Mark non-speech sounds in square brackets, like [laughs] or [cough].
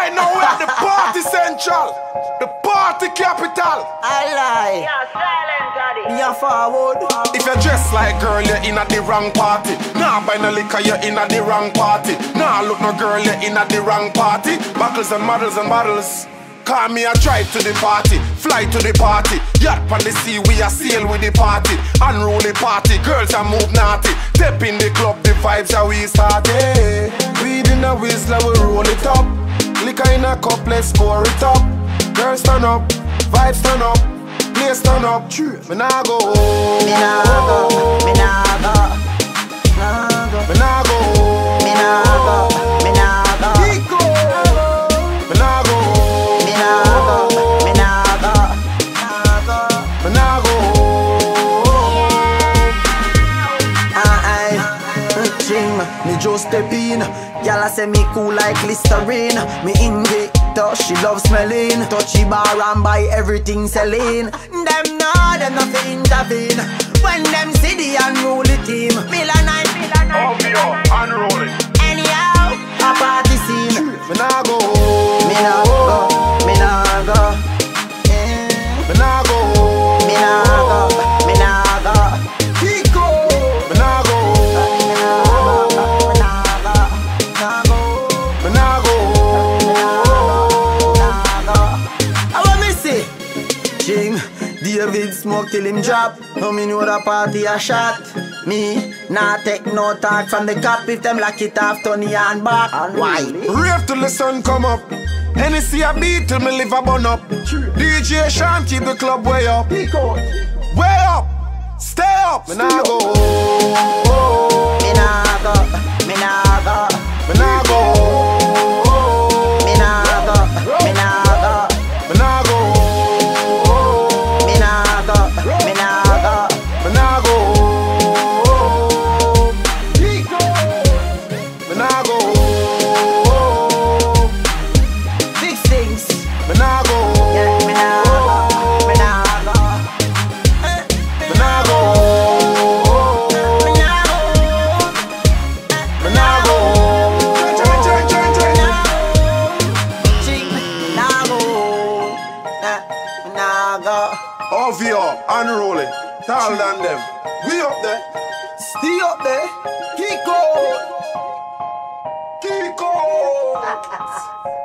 Right now we're at the party central, the party capital. I lie. Yeah, silent daddy. Me a forward. If you dress like girl, you're in at the wrong party. Nah, buy no liquor, you're in at the wrong party. Nah, look no girl, you're in at the wrong party. Buckles and models and bottles. Call me a drive to the party, fly to the party. Yacht on the sea, we a sail with the party. Unruly party, girls are move naughty. Step in the club, the vibes are we started. Weed in a whistler, we roll it up. Liquor in a cup, let's pour it up. Girls turn up, vibes turn up, place turn up. Me nah go home. Me nah go. Me just step in. Gyal a say me cool like Listerine. Me Invictus, she love smelling. Touchy bar and buy everything selling. Them know them not fi intervene. When them see the unruly team, Milan and Milan and unruly. David smoke till him drop No me know the party a shot Me, nah take no talk from the cop If them lock it off, Tony and back Why? Rave till the sun come up. Hennessy a beat till me live a bun up. DJ Sean keep the club way up. Way up. Stay up. Me nah go. Me nah go, me nah Eh, Nah go Ovio, unruly, taller than them. We up there. Stay up there Kiko. Kiko. [laughs]